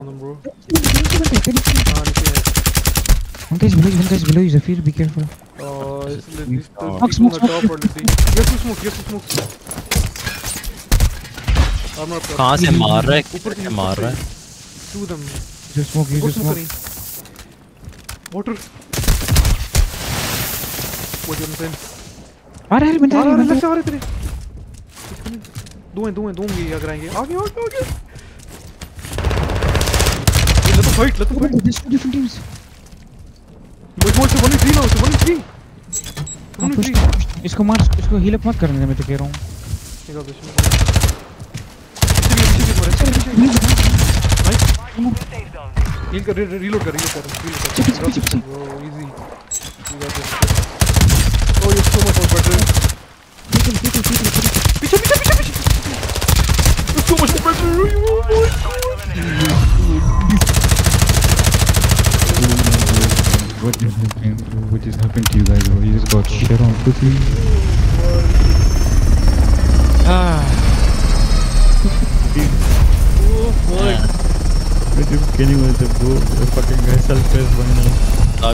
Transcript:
on them, bro. One Ah, guy's below you, one guy's below you, Zafir, be careful. Uh, it's the, Smoke, it's the smoke, smoke, smoke. to smoke, to smoke. कहाँ से मार रहा है ऊपर से मार रहा है Two them. Just smoke, you Go just smoke smoke. करें. Water. What you saying? आ रहा है बंदा आ रहा है है बंदा आ रहा है तेरे. दो हैं दो हैं दो होंगे अगर आएँगे आगे आगे आगे. ये let them fight, let them fight. There's two different teams. Wait, wait, it's one in three now, it's one in three. हाँ, One in three. इसको मार इसको हील अप मत करने दे मैं तो कह रहा हूँ ठीक है, इसमें. पीछे भी पीछे भी मारे. Nice. Heal कर, रीलोड कर, reload कर, reload कर. पीछे, पीछे, पीछे. Bro, What just happened? What just happened to you guys? Bro? Ah. Oh, you just got shit on pussy. Ah. Dude. Oh fuck. Yeah. Medyo kidding with the fucking guys.